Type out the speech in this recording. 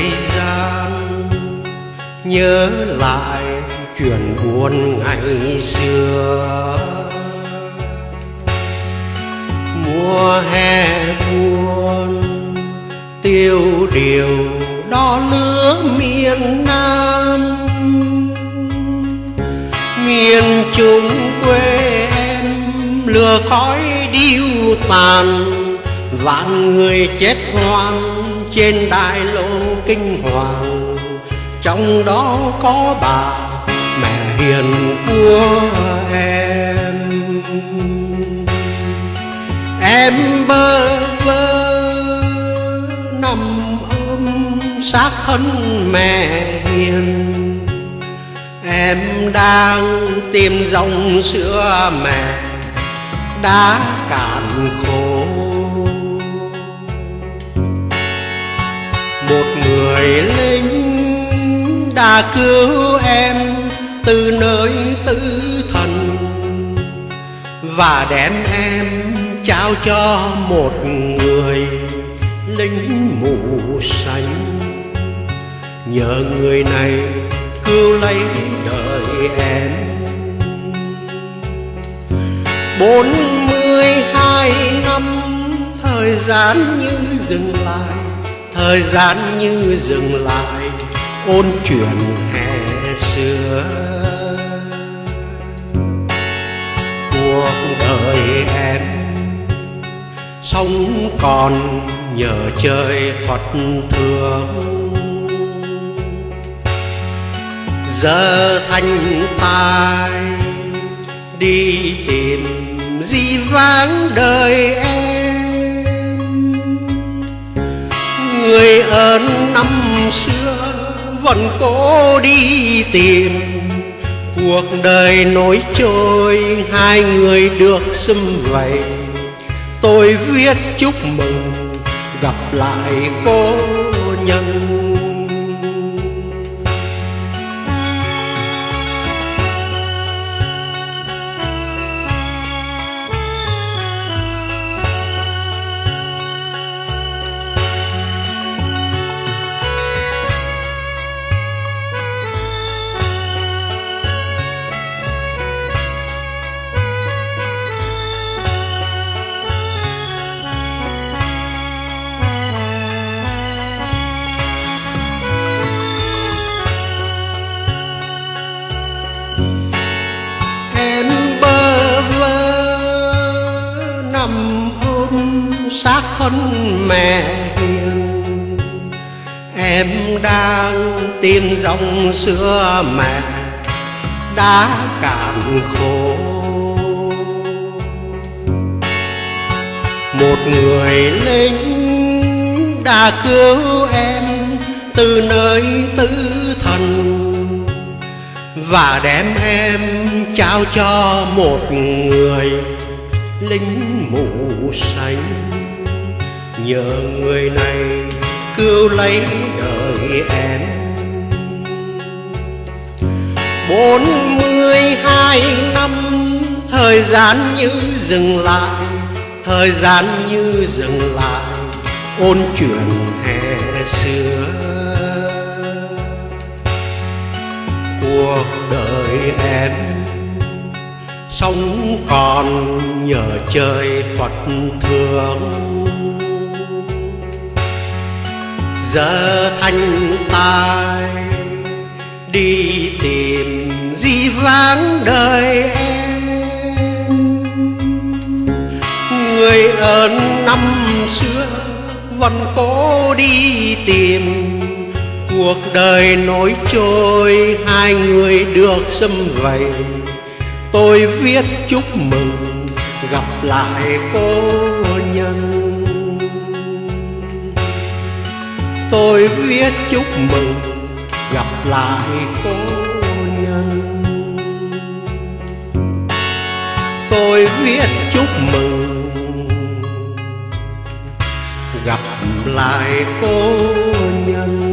thời gian. Nhớ lại chuyện buồn ngày xưa. Mùa hè buồn, tiêu điều đo lứa miền nam. Miền trung quê em lửa khói điêu tàn, vạn người chết hoang trên đại lộ kinh hoàng. Trong đó có bà mẹ hiền của em. Em bơ vơ nằm ôm xác thân mẹ hiền. Em đang tìm dòng sữa mẹ đã cạn khô người lính đã cứu em từ nơi tử thần và đem em trao cho một người lính mù xanh nhờ người này cứu lấy đời em. Bốn mươi hai năm thời gian như dừng lại thời gian như dừng lại, ôn chuyện hè xưa. Cuộc đời em sống còn nhờ trời phật thương giờ thành tài, đi tìm gì vãng đời em? Năm xưa, vẫn cố đi tìm. Cuộc đời nối trôi, hai người được xâm vầy. Tôi viết chúc mừng, gặp lại cô nhân. Xác thân mẹ hiền. Em đang tìm dòng xưa mẹ đã cạn khô một người lính đã cứu em từ nơi tử thần và đem em trao cho một người lính mù xanh nhờ người này cứu lấy đời em. Bốn mươi hai năm, thời gian như dừng lại, thời gian như dừng lại, ôn chuyện hè xưa. Cuộc đời em sống còn nhờ trời Phật thương giờ thành tài, đi tìm di vãng đời em? Người ơn năm xưa vẫn cố đi tìm, cuộc đời nối trôi, hai người được xâm vầy. Tôi viết chúc mừng gặp lại cô nhân. Tôi viết chúc mừng, gặp lại cô nhân. Tôi viết chúc mừng, gặp lại cô nhân.